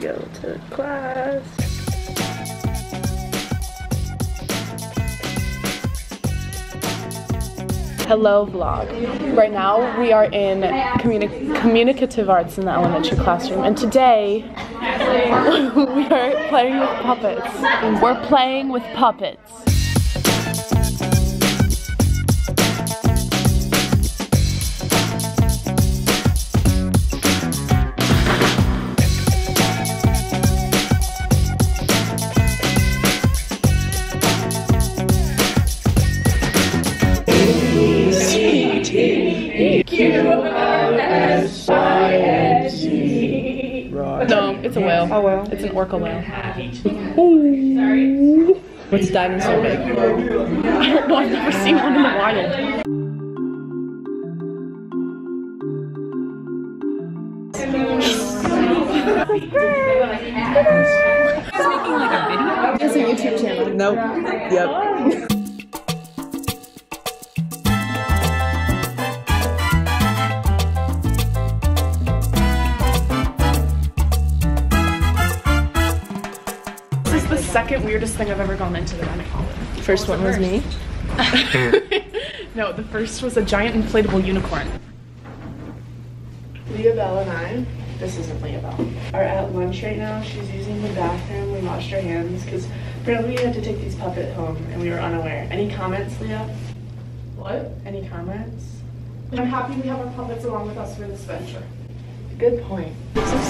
to go to class. Hello vlog. Right now we are in communi communicative arts in the elementary classroom and today we are playing with puppets. We're playing with puppets. No, it's a whale. Oh well. It's an orca whale. Ooh. What's dinosaur big? I don't know, I've never seen one in the wild. Making like a video? It's a YouTube channel. Nope. Yep. Oh. Second weirdest thing I've ever gone into that I'm following. First one was me. No, the first was a giant inflatable unicorn. Leah Bell and I, this isn't Leah Bell, are at lunch right now. She's using the bathroom. We washed our hands because apparently we had to take these puppet home and we were unaware. Any comments, Leah? What? Any comments? I'm happy we have our puppets along with us for this venture. Good point. It's a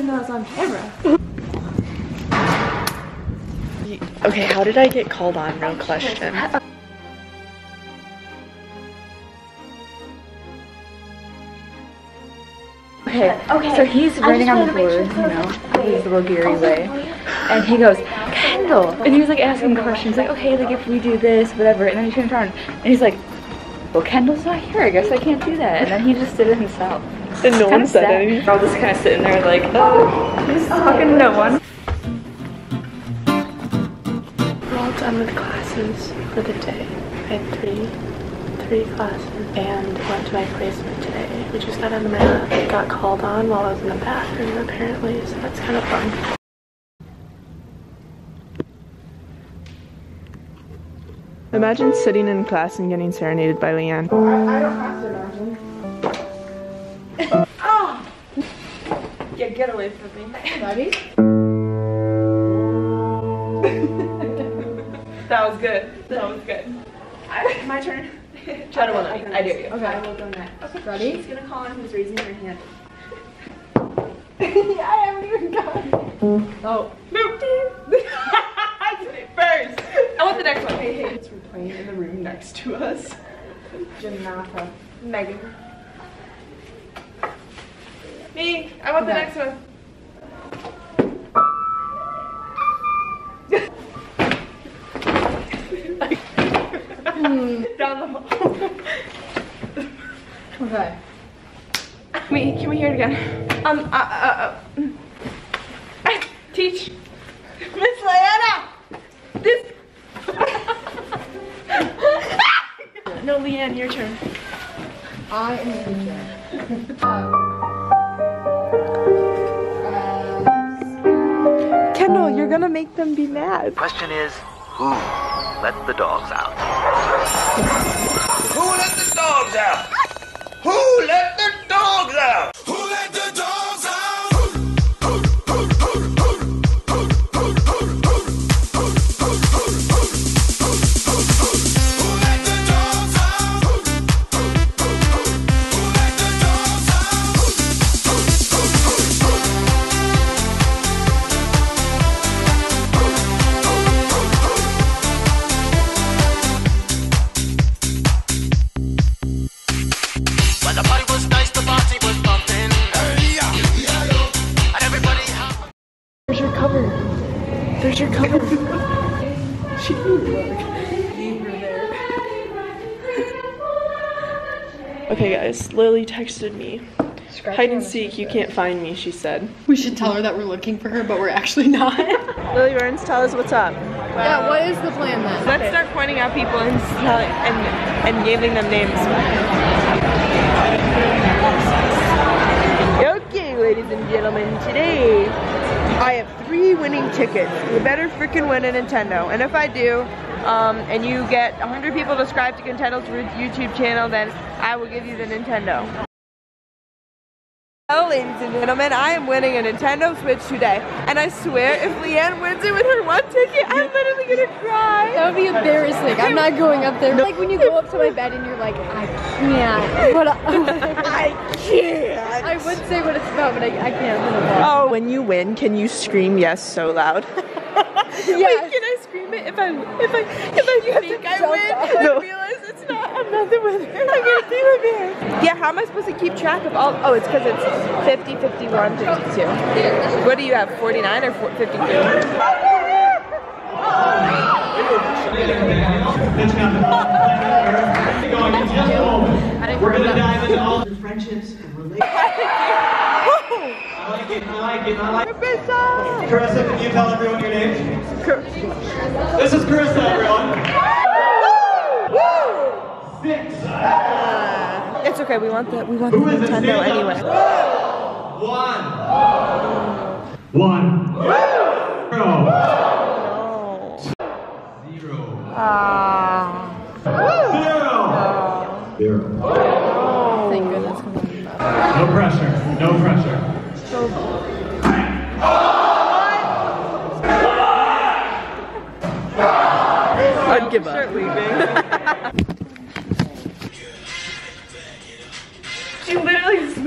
Know I was on camera. Okay, how did I get called on? Real question. Okay, okay. So he's writing on the board, you know, his little Gary way. And he goes, Kendall! And he was like asking questions, like, okay, like if we do this, whatever. And then he turned around and he's like, well, Kendall's not here. I guess I can't do that. And then he just did it himself. And no one said sad. anything. We're all just kind of sitting there like, oh, he's talking to no one. We're all done with classes for the day. I had three, three classes and went to my placement today. We just got out of math. Got called on while I was in the bathroom apparently, so that's kind of fun. Imagine sitting in class and getting serenaded by Leanne. Yeah, get away from me. Ready? That was good. That was good. I, my turn. I don't want to. I dare you. Okay. I will go next. Okay. Ready? She's gonna call on who's raising their hand? I haven't even gone. Oh. I did it first. I want the next one. Hey, hey. We're playing in the room next to us. Janata. Megan. Me. I want the next one. Down the hall. Okay. Me, can we hear it again? Um, uh, uh, uh. mm. Teach. Miss Leanna! This. no, Leanne, your turn. I am the teacher. gonna make them be mad. Question is, who let the dogs out? Who let the dogs out? Who let the dogs out? Okay, guys, Lily texted me Hide and seek, you can't find me, she said. We should tell her that we're looking for her, but we're actually not. Lily Burns, tell us what's up. Yeah, what is the plan then? Let's start pointing out people and telling and and giving them names. Okay, ladies and gentlemen, today I have three winning tickets. You better freaking win a Nintendo. And if I do, um, and you get 100 people subscribed to Nintendo's YouTube channel, then I will give you the Nintendo. Hello, ladies and gentlemen. I am winning a Nintendo Switch today, and I swear, if Leanne wins it with her one ticket, I'm literally gonna cry. That would be embarrassing. I'm not going up there. Like when you go up to my bed and you're like, I can't. What uh, I can't. I would say what it's about, but I, I can't. Oh, when you win, can you scream yes so loud? Yes. Wait, can I scream it if I if I if I think I win and I it's not I'm not the winner? I'm gonna be my bear. Yeah, how am I supposed to keep track of all? Oh, it's because it's 50, 51, 52. What do you have? 49 or 52? We're gonna dive into all the friendships and relationships. I like it, I like it, I like it. Carissa, can you tell everyone your name? This is Carissa, everyone. Six. It's okay. We want the we want Who the? Nintendo Stand anyway. One. One. Zero. Uh, Zero. Zero. Zero. Thank goodness. No pressure. No pressure. I'd give up. she